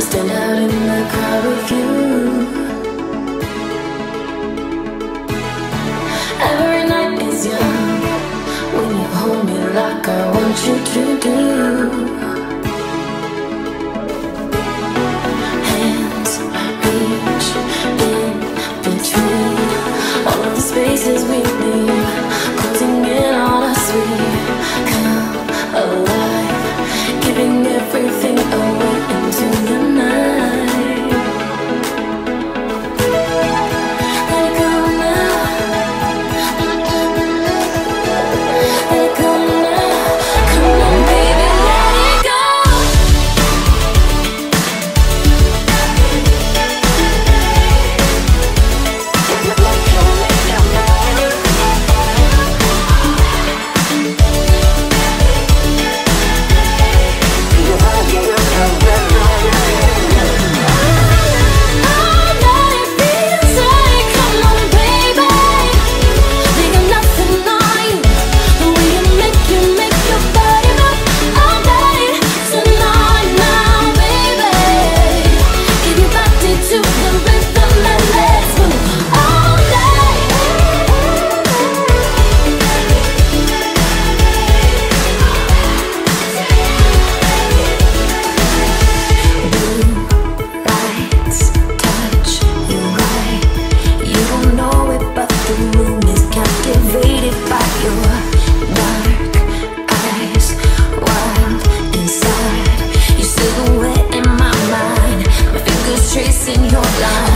stand out in the crowd you. Every night is young when you hold me like I want you to do. in your life.